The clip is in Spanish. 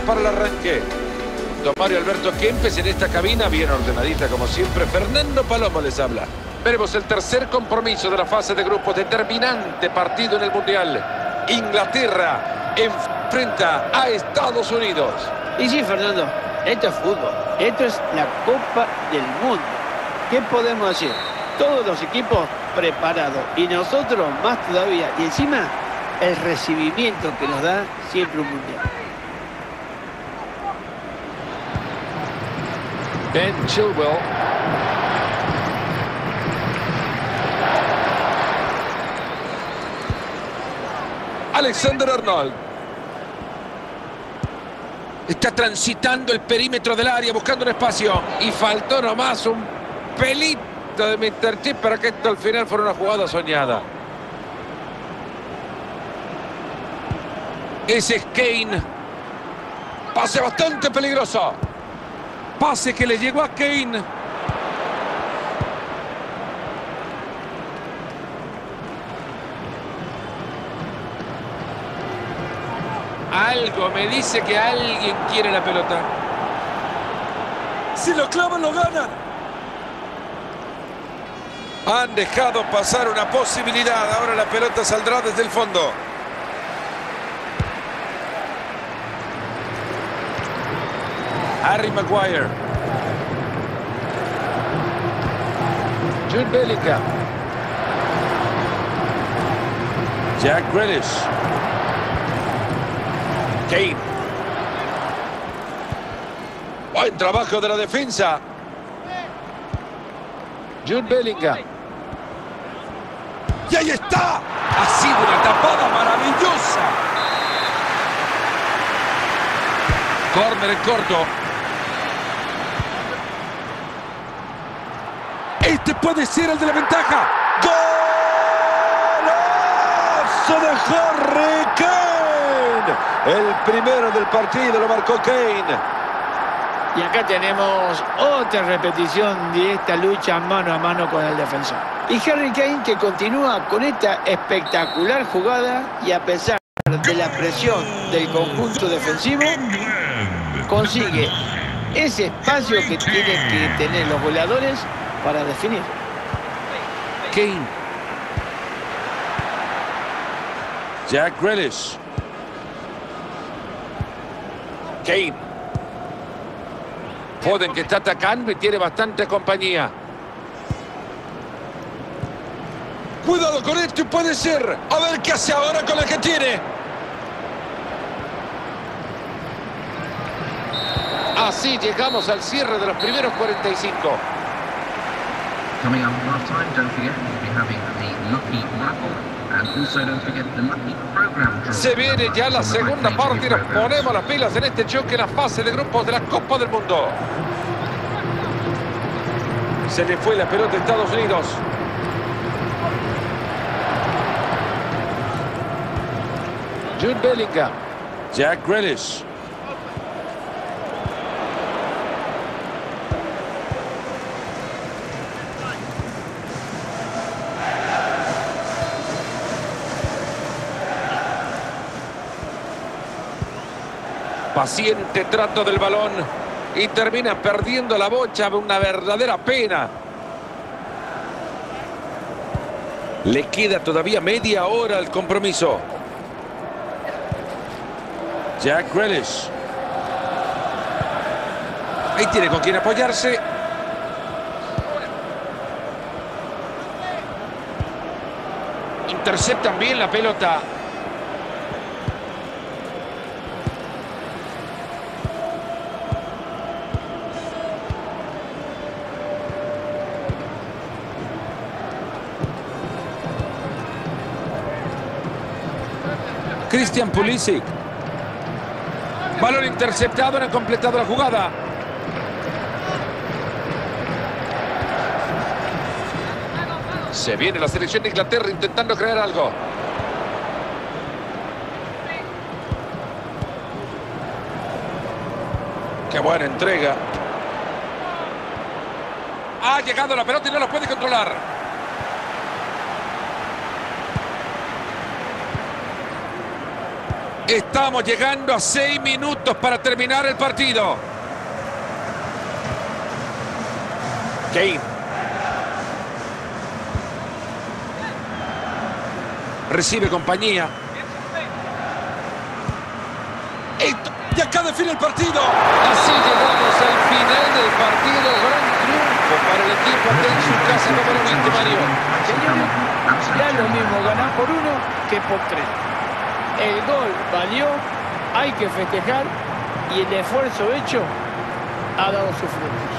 Para el arranque. Don Mario Alberto Kempes en esta cabina, bien ordenadita como siempre. Fernando Palomo les habla. Veremos el tercer compromiso de la fase de grupos, determinante partido en el Mundial. Inglaterra enfrenta a Estados Unidos. Y sí, Fernando, esto es fútbol. Esto es la Copa del Mundo. ¿Qué podemos decir? Todos los equipos preparados y nosotros más todavía. Y encima, el recibimiento que nos da siempre un Mundial. Ben Chilwell. Alexander Arnold. Está transitando el perímetro del área buscando un espacio. Y faltó nomás un pelito de Mr. Chip para que esto al final fuera una jugada soñada. Ese es Kane. Pase bastante peligroso. Pase que le llegó a Kane. Algo me dice que alguien quiere la pelota. Si lo clavan, lo ganan. Han dejado pasar una posibilidad. Ahora la pelota saldrá desde el fondo. Harry Maguire. Jude Bellingham. Jack Grealish. Kane. Buen trabajo de la defensa. Jude Bellingham. Y ahí está. Ha sido una tapada maravillosa. Corner corto. Este puede ser el de la ventaja. ¡Golazo de Harry Kane! El primero del partido lo marcó Kane. Y acá tenemos otra repetición de esta lucha mano a mano con el defensor. Y Harry Kane que continúa con esta espectacular jugada y a pesar de la presión del conjunto defensivo, consigue ese espacio que tienen que tener los goleadores para definir. Kane. Jack Grealish. Kane. Foden que está atacando y tiene bastante compañía. Cuidado con esto y puede ser. A ver qué hace ahora con la que tiene. Así llegamos al cierre de los primeros 45. Coming up half time, don't forget we'll be having the Lucky Raffle and also don't forget the Lucky Program draw. Se viene ya la segunda parte y nos ponemos las pilas en este choque en la fase de grupos de la Copa del Mundo. Se le fue la pelota a Estados Unidos. Jude Bellingham. Jack Grealish. Paciente trato del balón y termina perdiendo la bocha, una verdadera pena. Le queda todavía media hora al compromiso. Jack Grealish. Ahí tiene con quien apoyarse. Interceptan bien la pelota. Christian Pulisic. Balón interceptado, no han completado la jugada. Se viene la selección de Inglaterra intentando crear algo. Qué buena entrega. Ha llegado la pelota y no la puede controlar. Estamos llegando a seis minutos para terminar el partido. Kane. Recibe compañía. Y acá define el partido. Así llegamos al final del partido. Gran triunfo para el equipo en su casa número 20, Mario. Señores, da lo mismo ganar por uno que por tres. El gol valió, hay que festejar y el esfuerzo hecho ha dado su fruto.